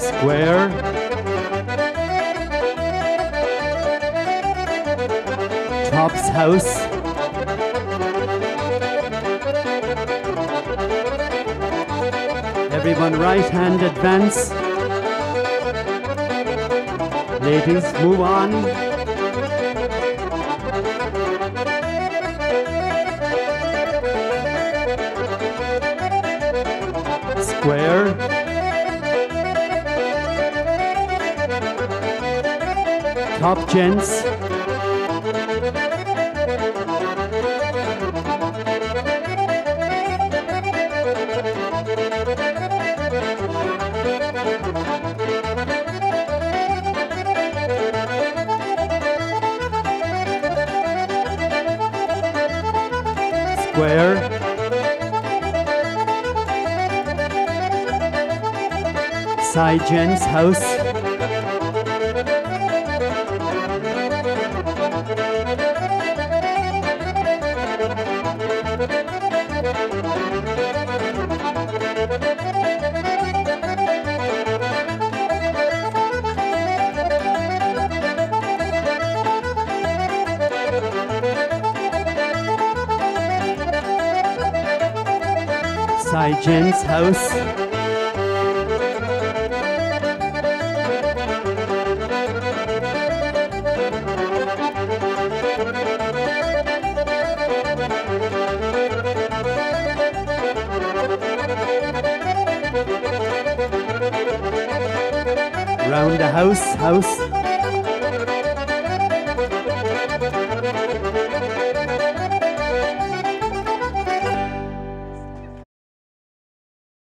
Square. Top's house. Everyone right hand advance. Ladies, move on. Square. Top gents. Square. Side gents house. Side gents house. Round the house, house.